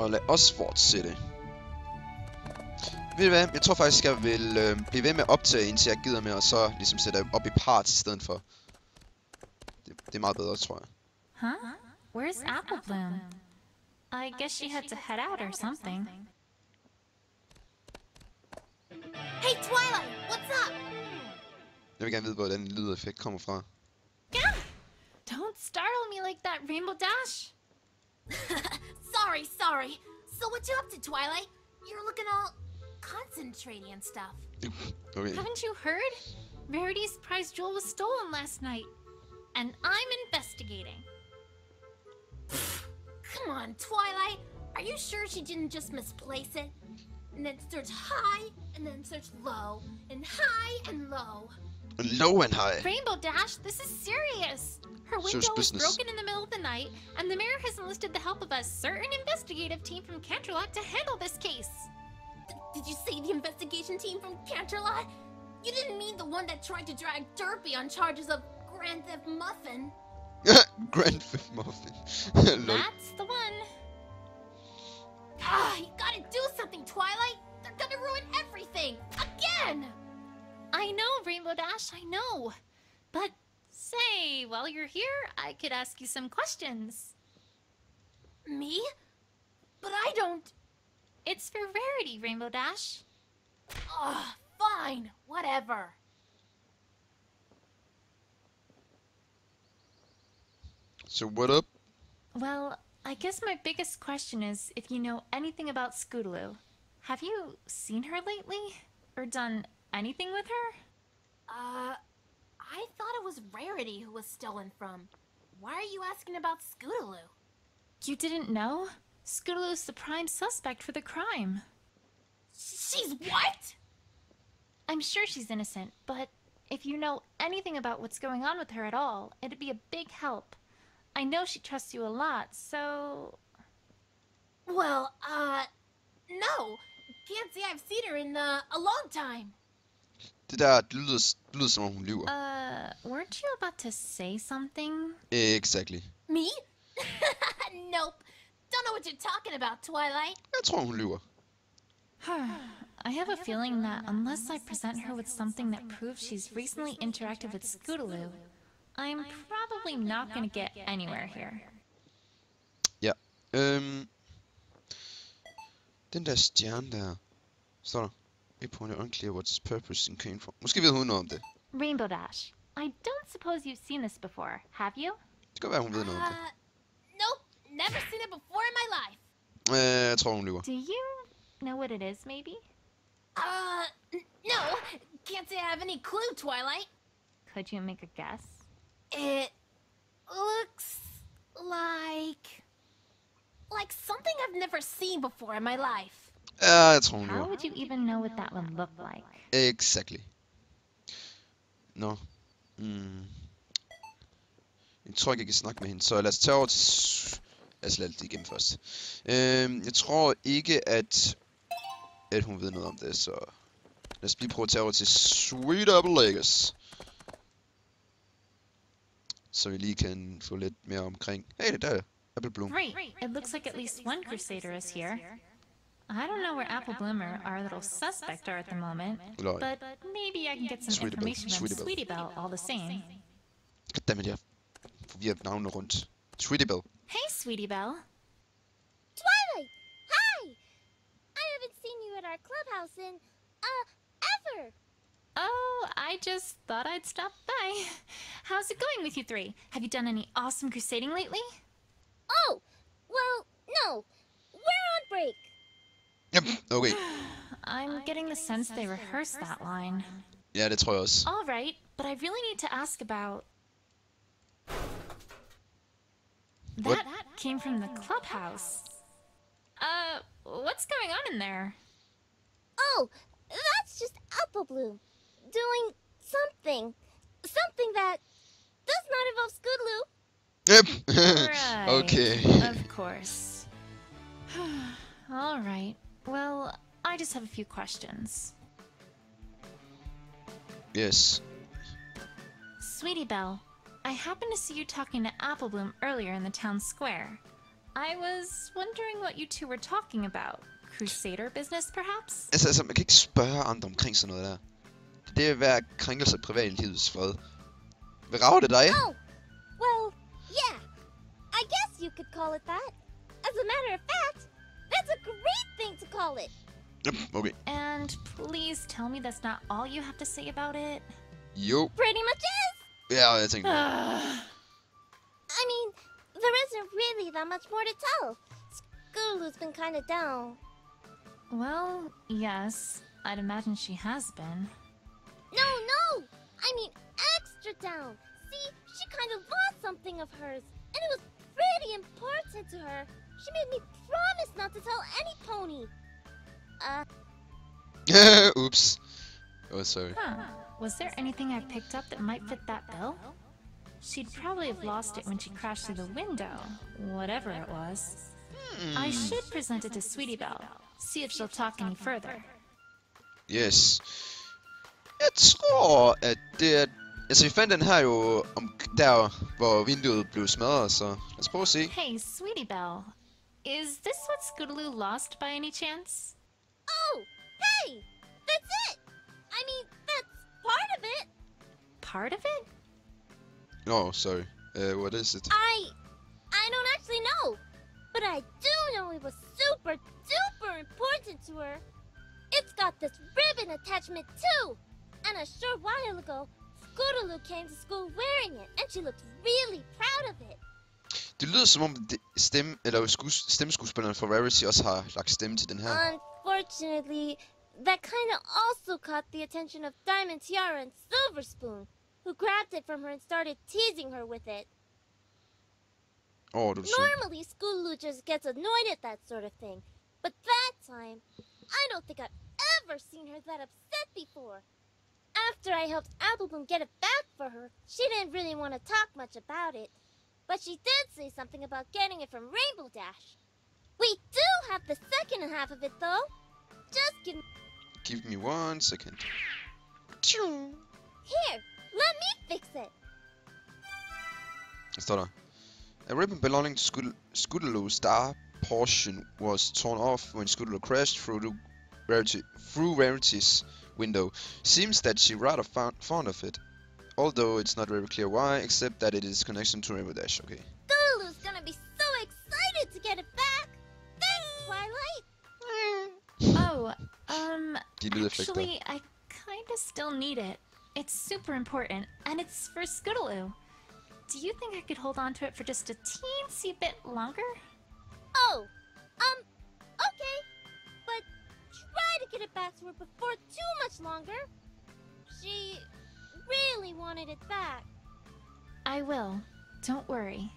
Og lad os fortsætte. Ved du hvad? Jeg tror faktisk, jeg vil øh, blive ved med at optage, indtil jeg gider med, og så ligesom sætte op i part i stedet for. Det, det er meget bedre, tror jeg. Huh? Where's Apple Bloom? I guess she had to head out or something. Hey, Twilight, what's up? Jeg vil gerne vide, hvor den lydeffekt kommer fra. Don't startle me like that, Rainbow Dash. Sorry, sorry. So what you up to, Twilight? You're looking all concentrating and stuff. Okay. Haven't you heard? Rarity's prize jewel was stolen last night. And I'm investigating. Come on, Twilight. Are you sure she didn't just misplace it? And then search high, and then search low, and high and low. Low and high. Rainbow Dash, this is serious. Her window Serious was business. broken in the middle of the night, and the mayor has enlisted the help of a certain investigative team from Canterlot to handle this case. D- did you say the investigation team from Canterlot? You didn't mean the one that tried to drag Derpy on charges of Grand Theft Muffin. Grand Theft Muffin. Lol. That's the one. Ah, you gotta do something, Twilight. They're gonna ruin everything again. I know, Rainbow Dash, I know. But say, while you're here, I could ask you some questions. Me? But I don't. It's for Rarity, Rainbow Dash. Ugh, fine, whatever. So what up? Well, I guess my biggest question is if you know anything about Scootaloo. Have you seen her lately? Or done anything with her? Uh, I thought it was Rarity who was stolen from. Why are you asking about Scootaloo? You didn't know? Scootaloo's the prime suspect for the crime. She's what? I'm sure she's innocent, but if you know anything about what's going on with her at all, it'd be a big help. I know she trusts you a lot, so. Well, uh, no. Can't say I've seen her in uh, a long time. Det der, det lyder, det lyder som om hun lyver. Uh, weren't you about to say something? Exactly. Me? nope. Don't know what you're talking about, Twilight. Jeg tror, hun lyver. I have a feeling that unless I present her with something that proves she's recently interacted with Scootaloo, I'm probably not going to get anywhere here. Ja. Øhm. Den der stjerne der. Står der. A point unclear what its purpose and came from. Måske ved hun noget om det. Rainbow Dash, I don't suppose you've seen this before, have you? Det kan være, hun ved noget om det. Uh, nope. Never seen it before in my life. Øh, jeg tror, hun lyver. Do you know what it is, maybe? Uh, no. Can't say I have any clue, Twilight. Could you make a guess? It looks like like something I've never seen before in my life. Ja, jeg tror, How would you even know what that would look like? Exactly. Nå. Mm. Jeg tror ikke, jeg kan snakke med hende, så lad os tage over til... s- Lad os lade det igennem først. Øhm, jeg tror ikke, at, at hun ved noget om det, så... Lad os lige prøve at tage over til Sweet Apple Acres. Så vi lige kan få lidt mere omkring... Hey, det der er Apple Bloom. Great. It looks like at least one Crusader is here. I don't know where Apple Bloomer, our little suspect, are at the moment, Lol. but maybe I can get some Sweetie Belle, information on Sweetie Belle. Sweetie Belle all the same. Goddammit, jeg forvirrer navnene rundt. Sweetie Belle. Hey, Sweetie Belle. Twilight! Hi! I haven't seen you at our clubhouse in, uh, ever! Oh, I just thought I'd stop by. How's it going with you three? Have you done any awesome crusading lately? Oh, well, no. We're on break. Yep, okay. I'm getting the sense they rehearsed that line. Yeah, det tror. All right, but I really need to ask about. What? That came from the clubhouse. Uh, what's going on in there? Oh, that's just Apple Bloom. Doing something. Something that does not involve Scootaloo. Yep. Right. okay. Of course. All right. Well, I just have a few questions. Yes. Sweetie Belle, I happened to see you talking to Apple Bloom earlier in the town square. I was wondering what you two were talking about. Crusader business, perhaps? Altså, altså, man kan ikke spørge andre omkring sådan noget der. Det er hver krænkelse af privatlivets fred. Hvad rager det dig? Oh, well, yeah. I guess you could call it that. As a matter of fact, that's a great thing to call it. Yep, Okay. And please tell me that's not all you have to say about it. Jo. Pretty much is. Ja, jeg tænkte. I mean, there isn't really that much more to tell. Scootaloo's been kind of down. well, yes, I'd imagine she has been. No, no! I mean, extra down. See, she kind of lost something of hers, and it was pretty important to her. She made me promise not to tell any pony. Uh, Oops. Oh, sorry. Huh. Was there anything I picked up that might fit that bill? She'd probably have lost it when she crashed through the window, whatever it was. I should present it to Sweetie Belle, see if she'll talk any further. Yes. Jeg tror, at det er... Altså, vi fandt den her jo om der, hvor vinduet blev smadret, så lad os prøve at se. Hey, Sweetie Belle, is this what Scootaloo lost by any chance? oh, hey! That's it! I mean, that's part of it. Part of it? Oh, sorry. Uh, what is it? I. I don't actually know. But I do know it was super duper important to her. It's got this ribbon attachment too. And a short while ago, Scootaloo came to school wearing it, and she looked really proud of it. Det lyder som om det stemme, eller skus, stemmeskuespilleren fra Rarity også har lagt stemme til den her. Unfortunately, that kind of also caught the attention of Diamond Tiara and Silver Spoon, who grabbed it from her and started teasing her with it. Oh. Normally, Scootaloo just gets annoyed at that sort of thing. But that time, I don't think I've ever seen her that upset before. After I helped Apple Bloom get it back for her, she didn't really want to talk much about it. But she did say something about getting it from Rainbow Dash. We do have the second half of it, though. Just give me... Give me one second. Here, let me fix it. Står der? A ribbon belonging to Scoot- Scootaloo's star portion was torn off when Scootaloo crashed through the Rarity, through Rarity's window. Seems that she rather found, fond of it, although it's not very clear why, except that it is connection to Rainbow Dash. Okay. Scootaloo's gonna be so excited to get it back. Thanks, Twilight. Oh, um, De lydeffekter. actually, I kinda still need it. It's super important, and it's for Scootaloo. Do you think I could hold on to it for just a teensy bit longer? Oh, um, okay. But try to get it back to her before too much longer. She really wanted it back. I will. Don't worry.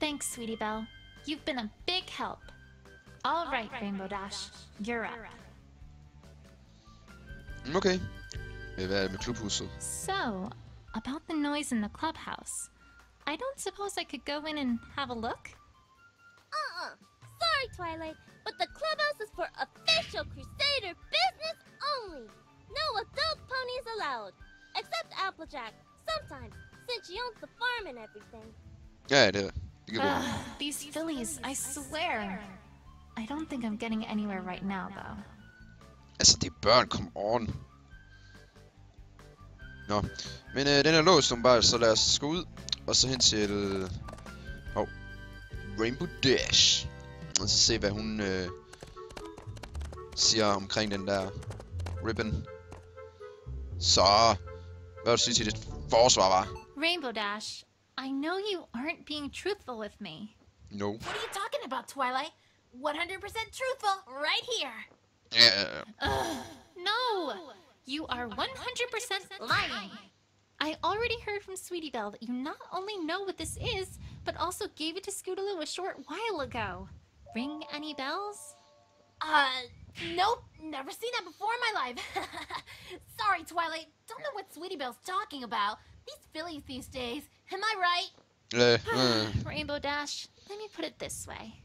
Thanks, Sweetie Belle. You've been a big help. All right, Rainbow Dash. You're up. Okay. Hvad er det med? So, about the noise in the clubhouse. I don't suppose I could go in and have a look? Uh-uh. Sorry, Twilight, but the clubhouse is for official Crusader business only. No adult ponies allowed. Except Applejack, sometimes, since she owns the farm and everything. Yeah, ja, det er det kan Ugh, gå. these fillies, I swear. I don't think I'm getting anywhere right now, though. Altså, det er børn, come on. Nå, men øh, den er låst bare, så lad os gå ud, og så hen til... Hov. Rainbow Dash. Og så se, hvad hun øh, siger omkring den der ribbon. Så, hvad vil du sige til dit forsvar, var? Rainbow Dash, I know you aren't being truthful with me. No. What are you talking about, Twilight? 100% truthful, right here. Ja, No! You are 100% lying. I already heard from Sweetie Belle that you not only know what this is, but also gave it to Scootaloo a short while ago. Ring any bells? Uh, nope, never seen that before in my life. Sorry, Twilight, don't know what Sweetie Belle's talking about. These fillies these days, am I right? øh, øh. Rainbow Dash, let me put it this way.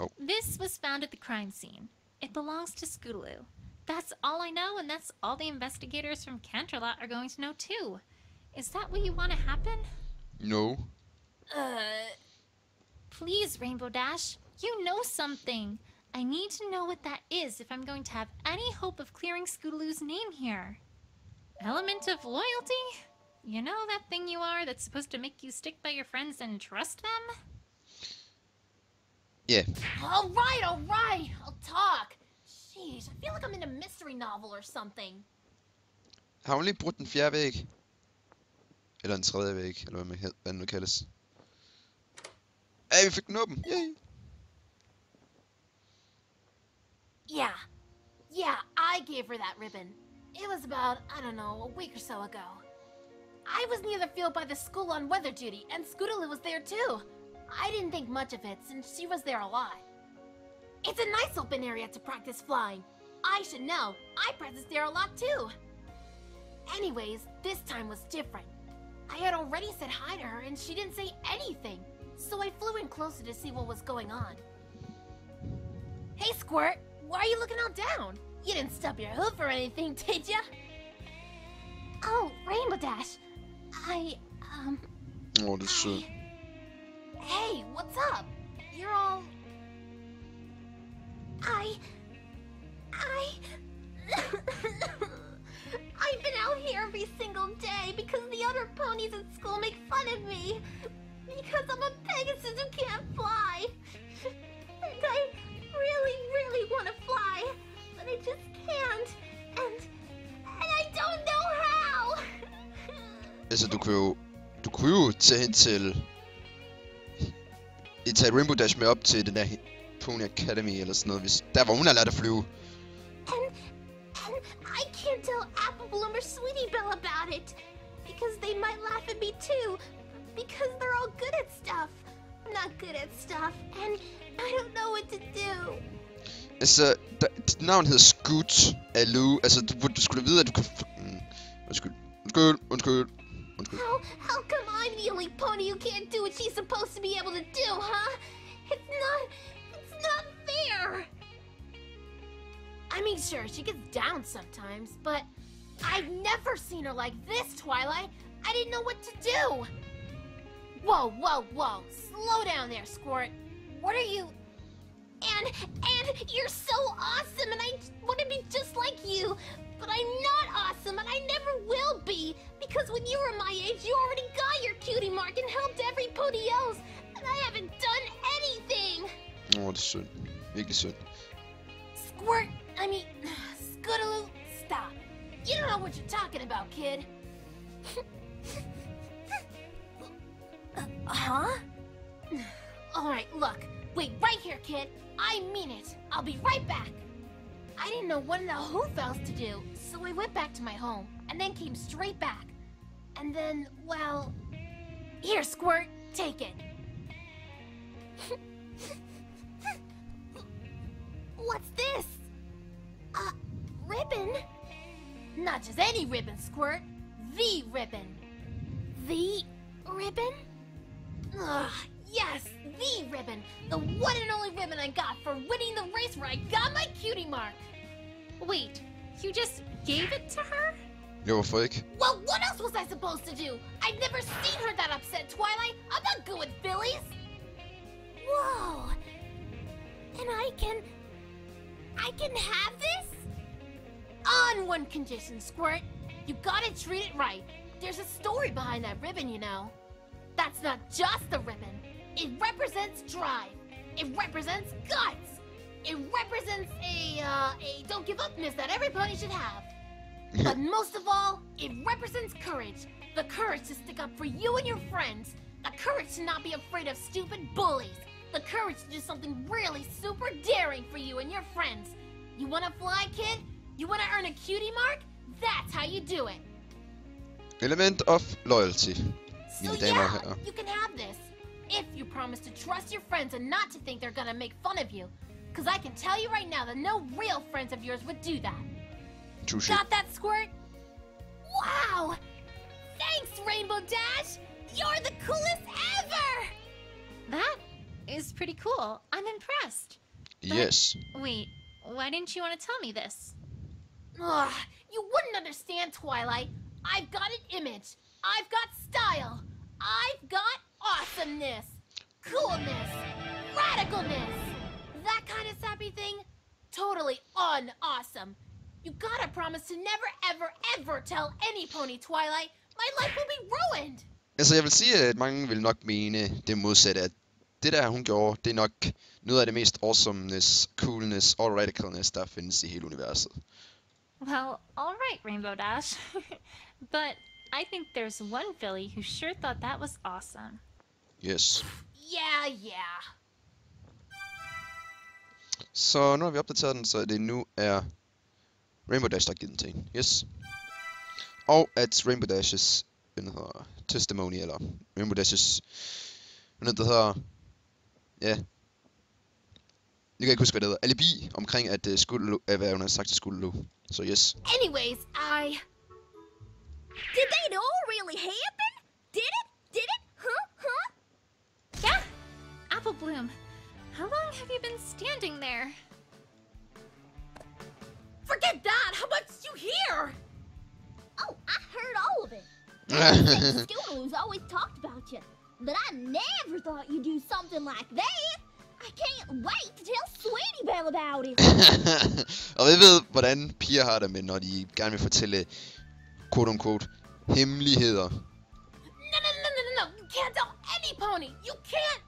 Oh. This was found at the crime scene. It belongs to Scootaloo. That's all I know, and that's all the investigators from Canterlot are going to know too. Is that what you want to happen? No. Uh, Please, Rainbow Dash, you know something. I need to know what that is if I'm going to have any hope of clearing Scootaloo's name here. Element of loyalty? You know that thing you are that's supposed to make you stick by your friends and trust them? Yeah. All right, all right. I'll talk. Jeez, I feel like I'm in a mystery novel or something. har hun lige brudt den fjerde væg? Eller en tredje væg, eller hvad, man, hvad den nu kaldes. Ja, vi fik åben. Yay. Yeah. Yeah, I gave her that ribbon. It was about, I don't know, a week or so ago. I was near the field by the school on weather duty, and Scootaloo was there too. I didn't think much of it since she was there a lot. It's a nice open area to practice flying. I should know. I practiced there a lot too. Anyways, this time was different. I had already said hi to her and she didn't say anything. So I flew in closer to see what was going on. Hey, Squirt, why are you looking all down? You didn't stub your hoof or anything, did ya? Oh, Rainbow Dash. I, um, oh, er sødt. Hey, what's up? You're all. I. I. I've been out here every single day because the other ponies at school make fun of me. Because I'm a Pegasus who can't fly. And I really, really want to fly, but I just can't. And. And I don't know how! Altså, du kunne jo... Du kunne jo tage hen til... I tage Rainbow Dash med op til den der Pony Academy eller sådan noget, hvis... Der hvor hun har lært at flyve. And, and I can't tell Apple Bloom or Sweetie Belle about it because they might laugh at me too because they're all good at stuff. I'm not good at stuff and I don't know what to do. Altså, der, dit navn hedder Scoot Aloo. Altså, du, du skulle vide, at du kan... Mm, undskyld. Undskyld. Undskyld. Undskyld. How how come I'm the only pony who can't do what she's supposed to be able to do, huh? It's not it's not fair. I mean, sure, she gets down sometimes, but I've never seen her like this, Twilight. I didn't know what to do. Whoa, whoa, whoa. Slow down there, Squirt. What are you. And and you're so awesome and I want to be just like you. But I'm not awesome and I never will be because when you were my age you already got your cutie mark and helped everybody else and I haven't done anything. Oh, er synd. Virkelig synd. Squirt, I mean, Scootaloo, stop. You don't know what you're talking about, kid. Uh, huh? Alright, look. Wait right here, kid. I mean it. I'll be right back. I didn't know what in the hoof else to do, so I went back to my home and then came straight back. And then, well. Here, Squirt, take it. What's this? A ribbon? Not just any ribbon, Squirt. The ribbon. The ribbon? Ugh, yes, the ribbon. The one and only ribbon I got for winning the race where I got my cutie mark. wait, you just gave it to her? You're a ikke? Well, what else was I supposed to do? I've never seen her that upset, Twilight. I'm not good with fillies. Whoa! And I can. I can have this? On one condition, Squirt. You gotta treat it right. There's a story behind that ribbon, you know. That's not just a ribbon. It represents drive. It represents guts. It represents a, uh, a don't give upness that every pony should have. But most of all, it represents courage. The courage to stick up for you and your friends. The courage to not be afraid of stupid bullies. The courage to do something really super daring for you and your friends. You wanna fly, kid? You wanna earn a cutie mark? That's how you do it. Element of loyalty. So Mine damer og yeah, herrer. you can have this. If you promise to trust your friends and not to think they're gonna make fun of you. Cause I can tell you right now that no real friends of yours would do that. Touché. Got that, Squirt? Wow! Thanks, Rainbow Dash! You're the coolest ever! That is pretty cool. I'm impressed. Yes. Wait, why didn't you want to tell me this? Ugh, you wouldn't understand, Twilight. I've got an image. I've got style. I've got awesomeness. Coolness! Radicalness! That kind of sappy thing? Totally un-awesome. You gotta promise to never, ever, ever tell any pony Twilight my life will be ruined! Altså, jeg vil sige, at mange vil nok mene det modsatte, at det der, hun gjorde, det er nok noget af det mest awesomeness, coolness og radicalness, der findes i hele universet. Well, alright, Rainbow Dash. but I think there's one filly who sure thought that was awesome. Yes. Yeah, yeah. Så nu har vi opdateret den, så det nu er Rainbow Dash, der har givet den til hende. Yes. Og at Rainbow Dashes, hvad den hedder, testimony, eller Rainbow Dashes, hvad den hedder, ja, jeg kan ikke huske, hvad det hedder, alibi omkring, at uh, Scootaloo, uh, hvad hun har sagt til Scootaloo. Så yes. Anyways, I... Did they all really happen? Did it? Did it? Huh? Huh? Yeah! Apple Bloom, how long have you been standing there? Forget that! How much did you hear? Oh, I heard all of it. Scootaloo's always talked about you, but I never thought you'd do something like that. I can't wait to tell Sweetie Belle about it. og vi ved, hvordan piger har det med, når de gerne vil fortælle, quote unquote, hemmeligheder. No, no, no, no, no, no! You can't tell any pony! You can't!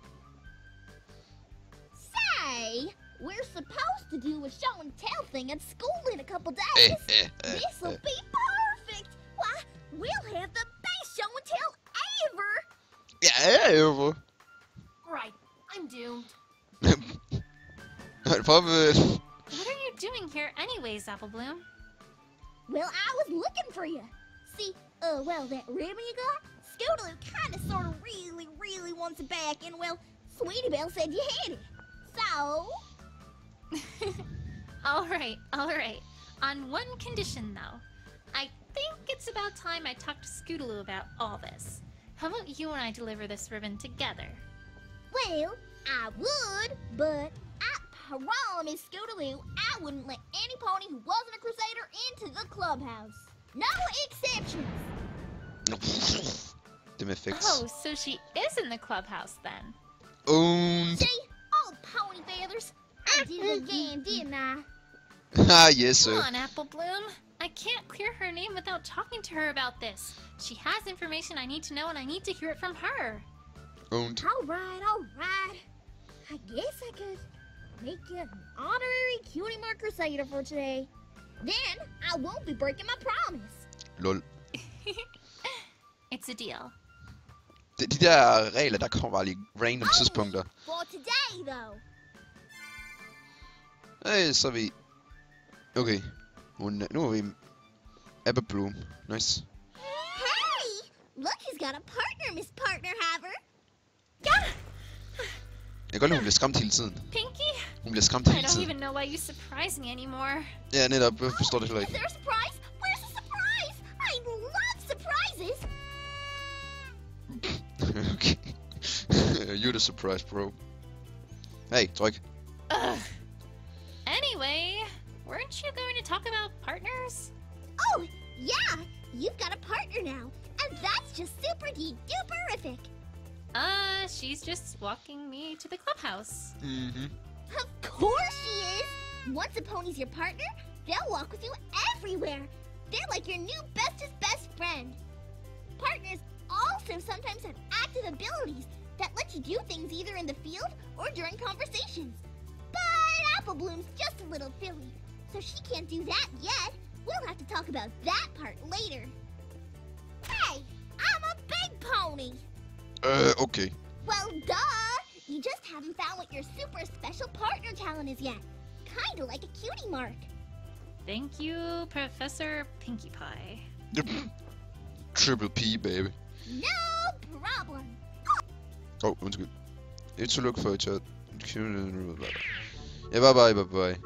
Say, we're supposed to do a show and tell thing at school in a couple Eh, days. eh, eh, This'll eh. be perfect. Why, we'll have the best show and tell ever. Ja, ja, jo. Right, I'm doomed. Farvel. What are you doing here anyways, Apple Bloom? Well, I was looking for you. See, uh, well, that ribbon you got, Scootaloo kind of, sort of, really, really wants it back, and well, Sweetie Belle said you had it. So, alright, alright. On one condition, though. I think it's about time I talked to Scootaloo about all this. How about you and I deliver this ribbon together? well, I would, but I promise Scootaloo I wouldn't let any pony who wasn't a Crusader into the clubhouse. No exceptions. Dem effects. Oh, so she is in the clubhouse then. Und. See, all pony feathers. I mm, did it mm, again, mm, didn't I? ah, yes, sir. Come on, Apple Bloom. I can't clear her name without talking to her about this. She has information I need to know, and I need to hear it from her. Und. All right, all right. I guess I could make you an honorary cutie mark crusader for today. Then I won't be breaking my promise. Lol. It's a deal. De, de der regler, der kommer bare lige random tidspunkter. For today, though. Hey, så er vi... Okay. Hun, nu er vi... Apple Bloom. Nice. Hey! Look who's got a partner, Miss Partner Haver. Jeg kan godt lide, hun bliver skræmt hele tiden. Pinkie? Hun bliver skræmt I don't even know why you surprise me anymore. Ja, netop. Jeg forstår det heller Is ikke. there a surprise? Where's the surprise? I love surprises. okay. You're the surprise, bro. Hey, tryk. Ugh. Anyway, weren't you going to talk about partners? Oh, yeah. You've got a partner now. And that's just super de duperific. Uh, she's just walking me to the clubhouse. Mm-hmm. Of course she is! Once a pony's your partner, they'll walk with you everywhere. They're like your new bestest best friend. Partners also sometimes have active abilities that let you do things either in the field or during conversations. But Apple Bloom's just a little filly, so she can't do that yet. We'll have to talk about that part later. Hey, I'm a big pony! Øh, okay. Well, duh! You just haven't found what your super special partner talent is yet. Kinda like a cutie mark. Thank you, Professor Pinkie Pie. Triple P, baby. No problem. Åh, oh, undskyld. It's a look for each other. Ja, bye bye, bye bye.